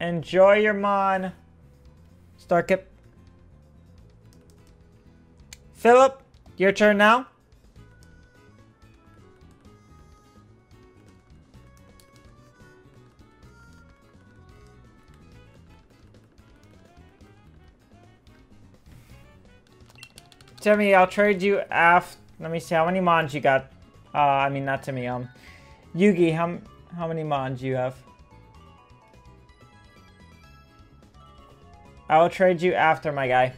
Enjoy your mon. Starkip. Philip, your turn now. Timmy, I'll trade you after. Let me see how many mons you got. Uh, I mean, not Timmy. Um, Yugi, how how many mons you have? I will trade you after, my guy.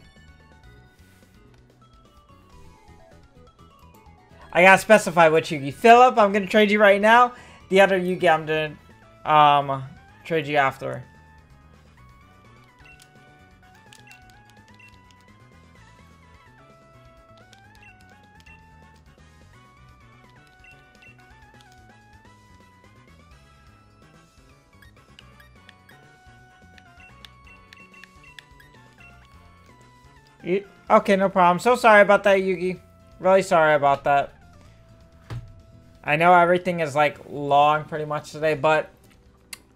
I gotta specify which Yugi. Philip, I'm gonna trade you right now. The other Yugi, I'm gonna um trade you after. You, okay, no problem. So sorry about that, Yugi. Really sorry about that. I know everything is like long pretty much today, but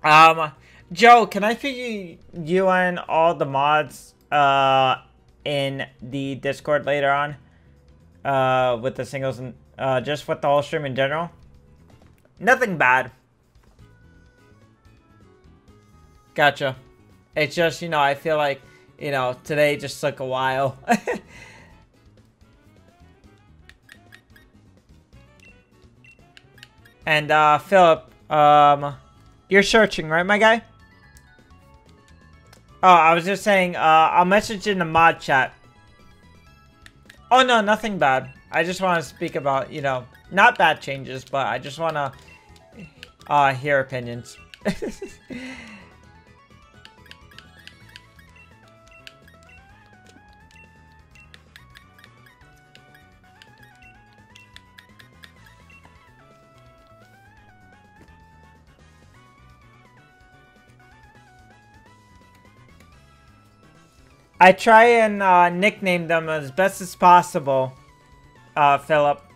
um, Joe, can I figure you and all the mods uh in the Discord later on uh with the singles and uh just with the whole stream in general? Nothing bad. Gotcha. It's just you know I feel like you know, today just took a while. and, uh, Philip, um, you're searching, right, my guy? Oh, I was just saying, uh, I'll message in the mod chat. Oh, no, nothing bad. I just want to speak about, you know, not bad changes, but I just want to, uh, hear opinions. I try and uh, nickname them as best as possible, uh, Philip.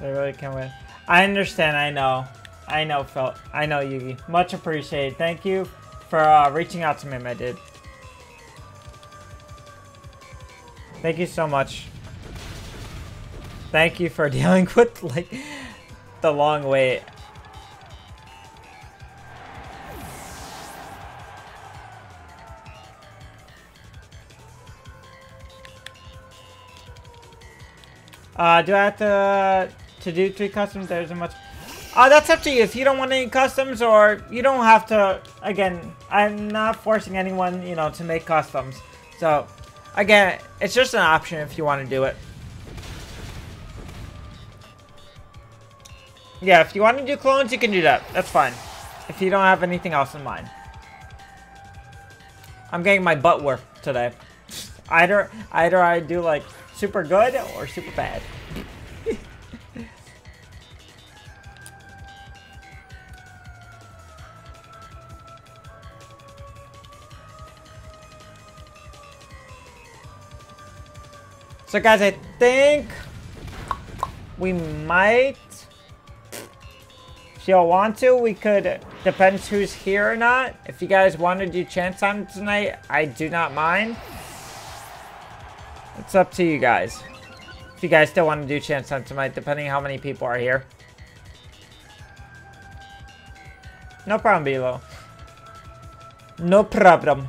I really can't wait. I understand. I know. I know, Phil. I know, Yugi. Much appreciated. Thank you for uh, reaching out to me, my dude. Thank you so much. Thank you for dealing with, like, the long wait. Uh, do I have to to do three customs? There isn't much. Uh, that's up to you. If you don't want any customs, or you don't have to. Again, I'm not forcing anyone, you know, to make customs. So, again, it's just an option if you want to do it. Yeah, if you want to do clones, you can do that. That's fine. If you don't have anything else in mind. I'm getting my butt worked today. Either, either I do like super good or super bad. So guys, I think we might, if y'all want to, we could, depends who's here or not. If you guys want to do chance time tonight, I do not mind. It's up to you guys. If you guys still want to do chance time tonight, depending how many people are here. No problem, Bilo. No problem.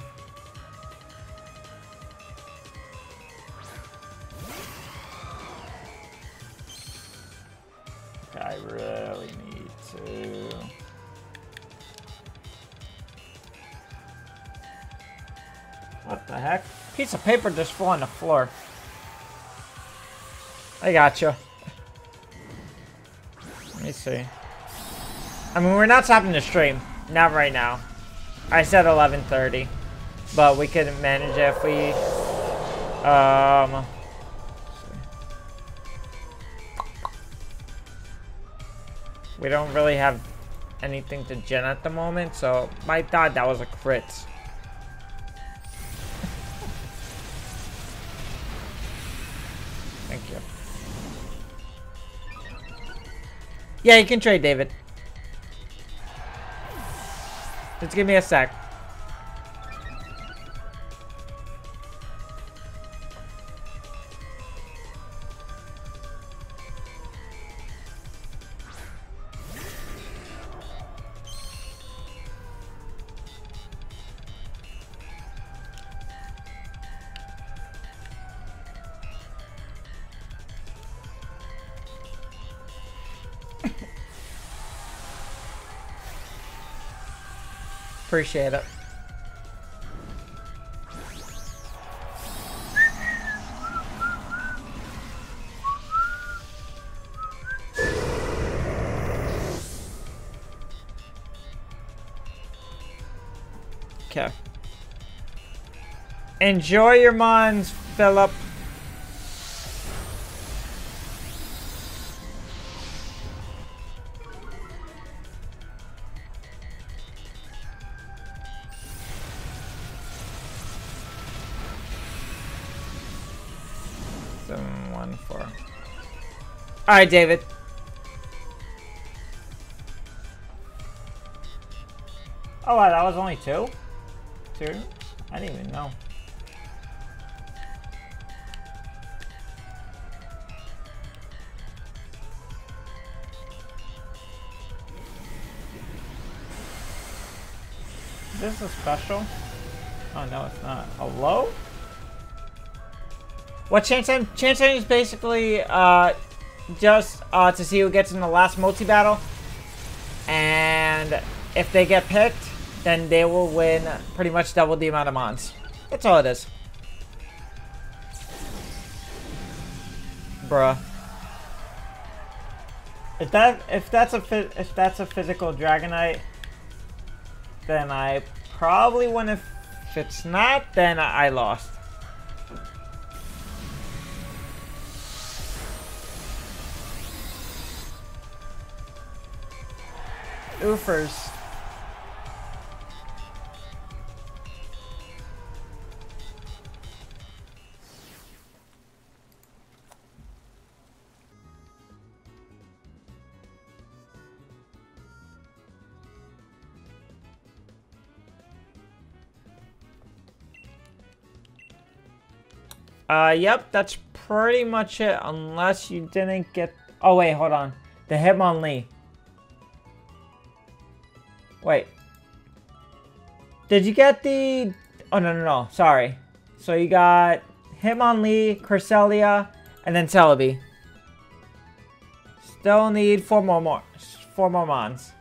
Piece of paper just fell on the floor. I got you. Let me see. I mean, we're not stopping the stream. Not right now. I said 11.30. But we could manage it if we... Um... We don't really have anything to gen at the moment, so I thought that was a crit. Yeah, you can trade, David. Just give me a sec. Appreciate it. Okay. Enjoy your mons, Philip. One, four. All right, David. Oh, wow, that was only two? Two? I didn't even know. Is this a special? Oh, no, it's not. Hello? What chance? Chance is basically uh, just uh, to see who gets in the last multi-battle. And if they get picked, then they will win pretty much double the amount of mons. That's all it is. Bruh. If that if that's a if that's a physical Dragonite, then I probably win. If, it's not, then I lost. Oofers. Uh, yep, that's pretty much it, unless you didn't get... Oh, wait, hold on. The Hitmonlee. Wait. Did you get the... Oh, no, no, no. Sorry. So you got Hitmonlee, Cresselia, and then Celebi. Still need four more, more four more Mons.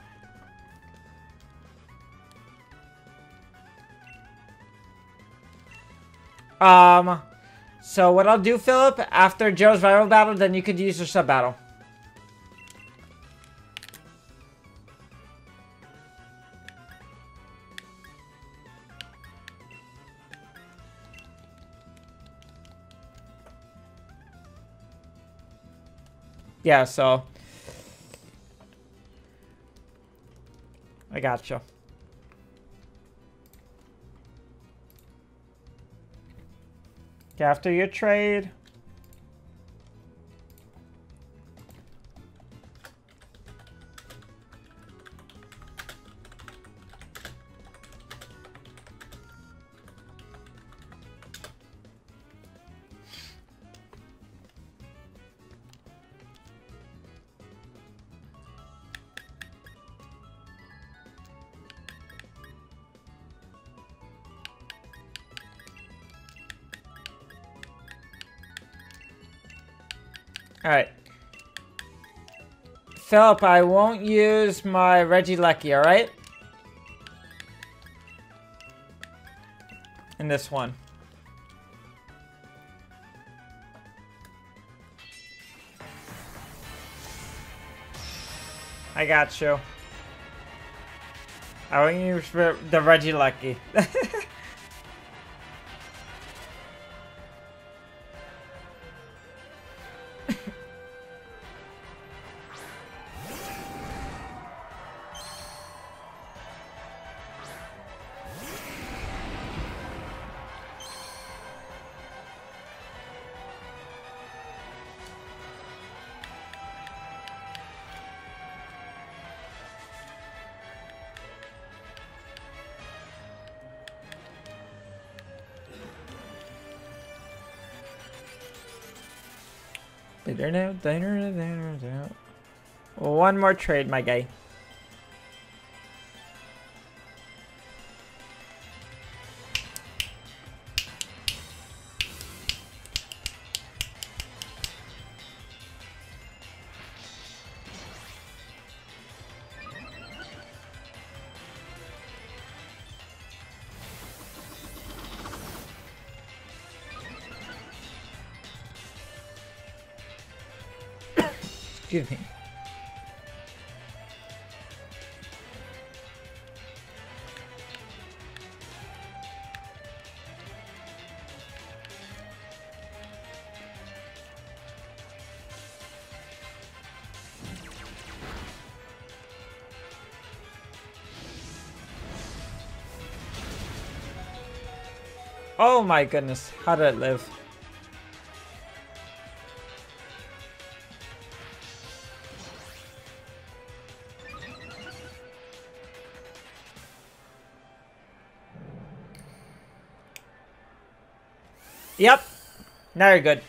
Um, so what I'll do, Philip, after Joe's viral battle, then you could use your sub battle. Yeah, so I gotcha. After your trade. Alright. Philip, I won't use my Regieleki, alright? In this one. I got you. I won't use the Regieleki. Regieleki. One more trade, my guy. Excuse me. Oh my goodness, how did it live? Yep. Now you're good.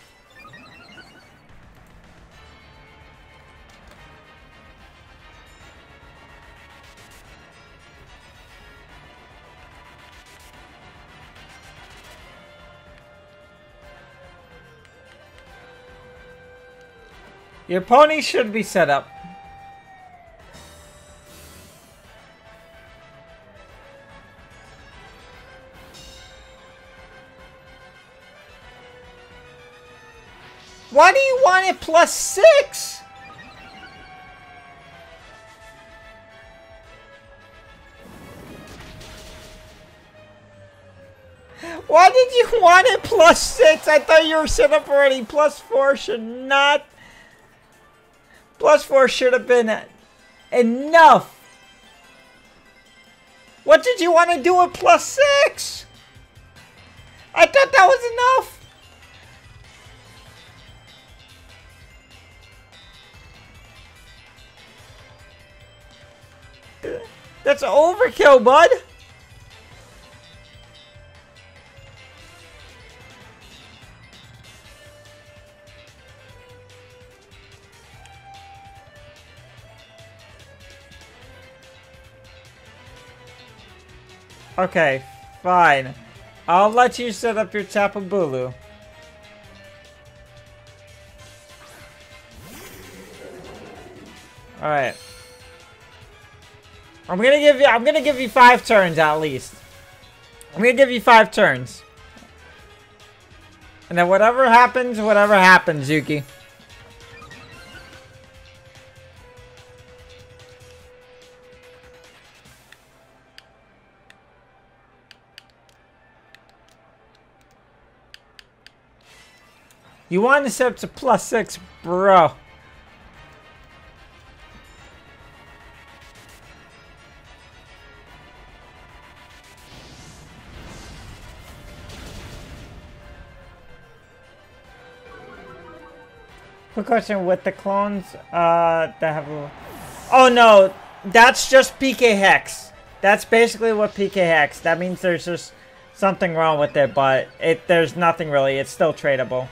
Your pony should be set up. Plus six? Why did you want it plus six? I thought you were set up already. Plus four should not. Plus four should have been enough. What did you want to do with plus six? I thought that was enough. That's overkill, bud. Okay, fine. I'll let you set up your Tapu Bulu. Alright. I'm gonna give you I'm gonna give you five turns at least. I'm gonna give you five turns. And then whatever happens, whatever happens, Yuki. You want to set up to plus six, bro. Quick question with the clones uh, that have. Oh no, that's just PKHeX. That's basically what PKHeX. That means there's just something wrong with it, but it there's nothing really. It's still tradable.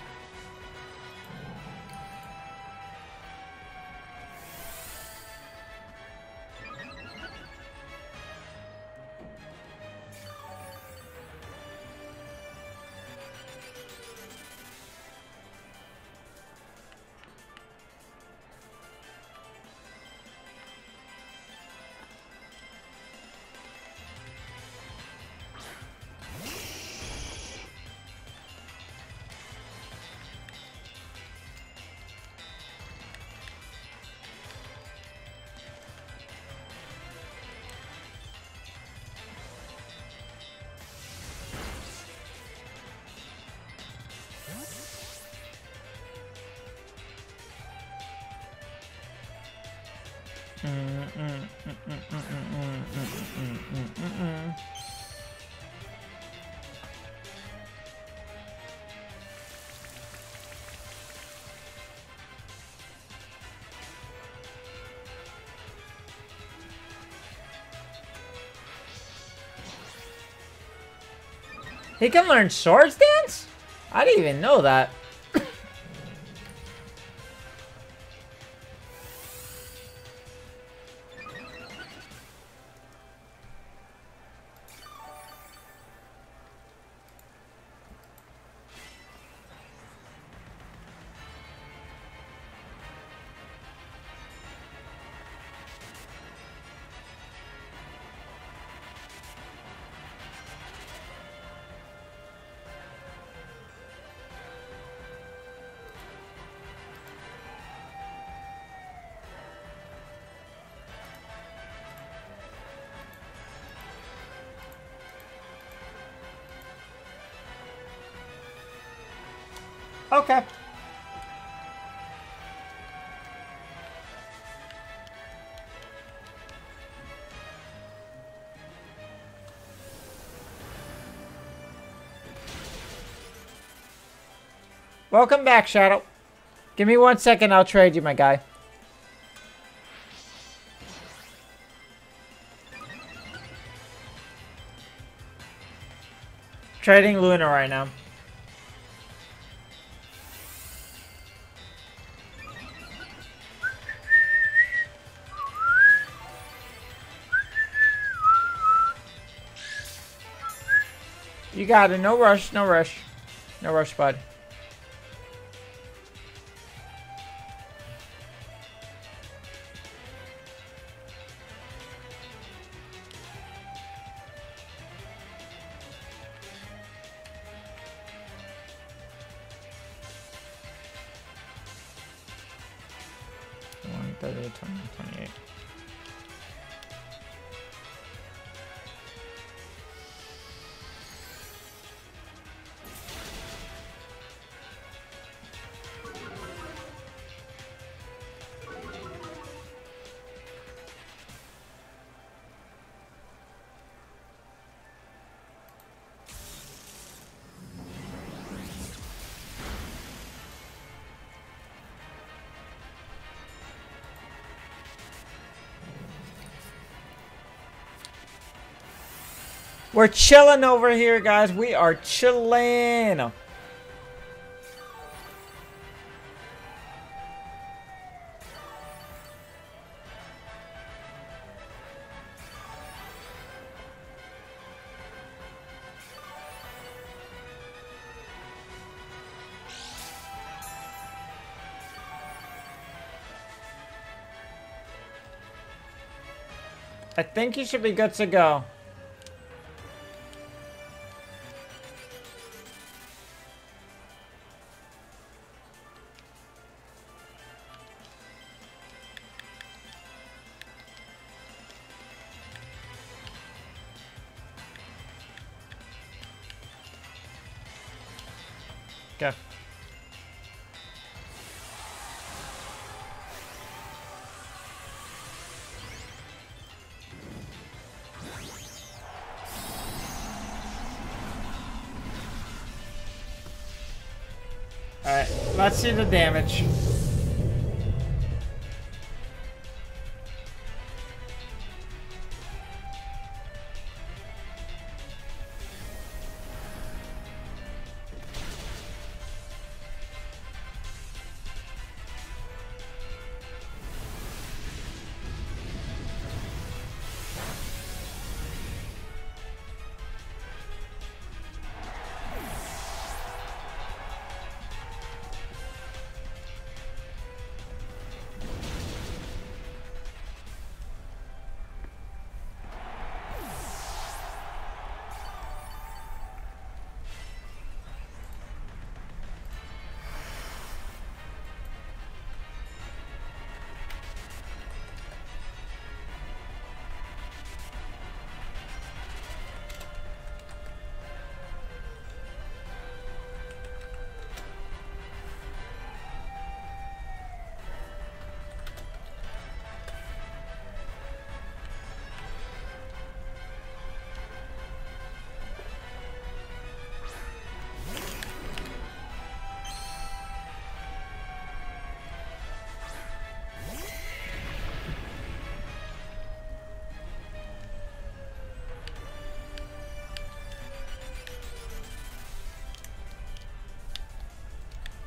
He can learn swords dance? I didn't even know that. Okay. Welcome back, Shadow. Give me one second, I'll trade you, my guy. Trading Luna right now. Got it. No rush. No rush. No rush, bud. One thirty, twenty, twenty-eight. We're chilling over here, guys. We are chilling. I think you should be good to go. Okay. Alright, let's see the damage.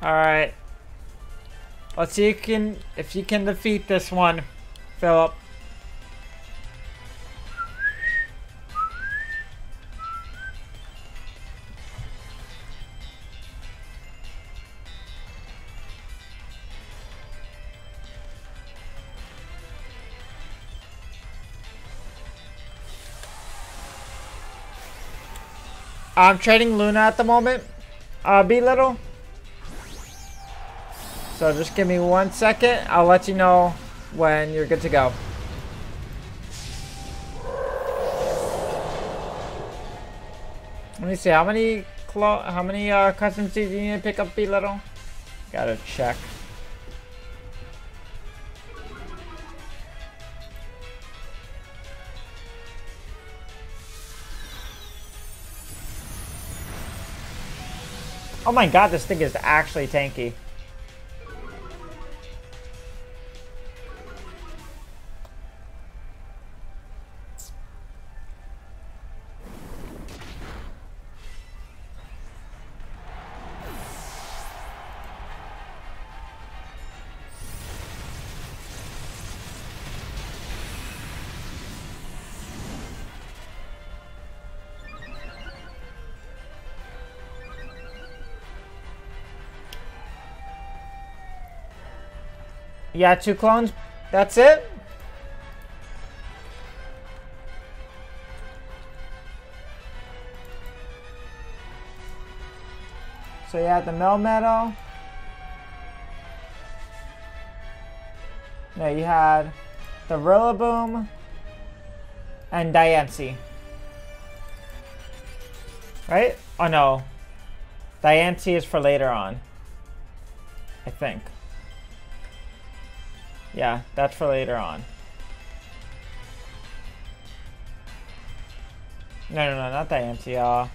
Alright. Let's see if you can if you can defeat this one, Philip. I'm trading Luna at the moment. Uh, be little. So just give me one second. I'll let you know when you're good to go. Let me see how many how many uh, custom seeds you need to pick up, be little. Gotta check. Oh my god, this thing is actually tanky. Yeah, two clones. That's it? So you had the Melmetal. No, you had the Rillaboom and Diancie. Right? Oh no. Diancie is for later on. I think. Yeah, that's for later on. No, no, no, not that empty. Uh,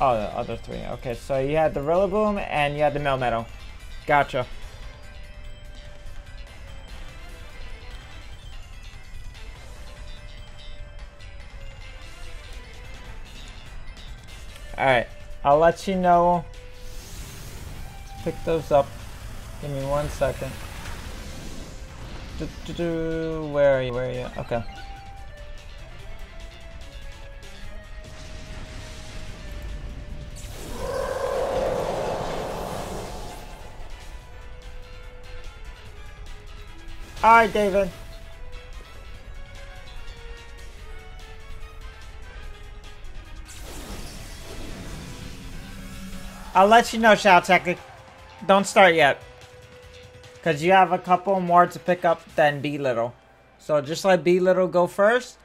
oh, the other three. Okay, so you had the Rillaboom and you had the Melmetal. Gotcha. Alright, I'll let you know. Pick those up. Give me one second. Do, do, do. Where are you? Where are you? Okay. Alright, David. I'll let you know, Shao Tech. Don't start yet. Because you have a couple more to pick up than B Little. So just let B Little go first.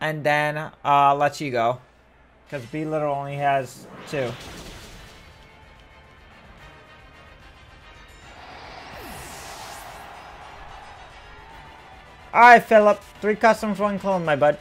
And then uh, I'll let you go. Because B Little only has two. Alright, Philip. Three customs, one clone, my bud.